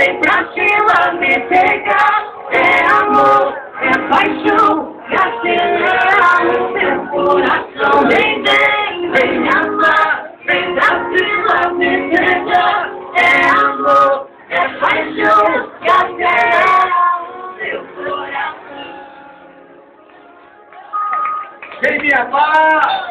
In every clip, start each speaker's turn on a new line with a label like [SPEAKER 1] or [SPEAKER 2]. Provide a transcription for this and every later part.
[SPEAKER 1] vem pra cima me pegar. É amor, é paixão, que acelera assim é o meu coração.
[SPEAKER 2] Vem,
[SPEAKER 1] vem, vem amar, vem pra cima me pegar. É amor, é paixão, assim é que acelera meu coração. Vem me amar!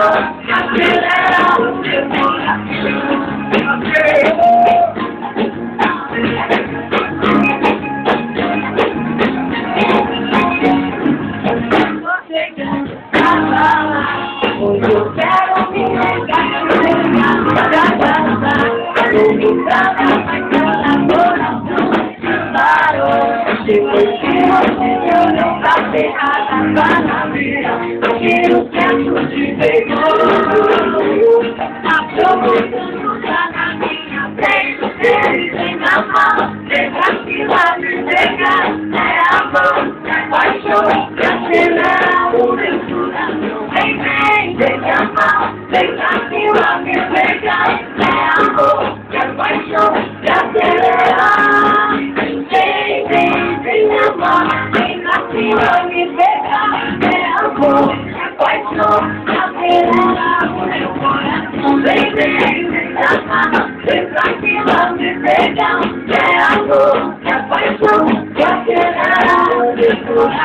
[SPEAKER 1] Thank it. viva na vida, porque o tempo te pegou. Aproveitando tá na minha frente, ele vem na mão, Vem pra que lá me pegar. É a mão, é paixão, é serão o meu coração. They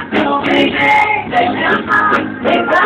[SPEAKER 1] come.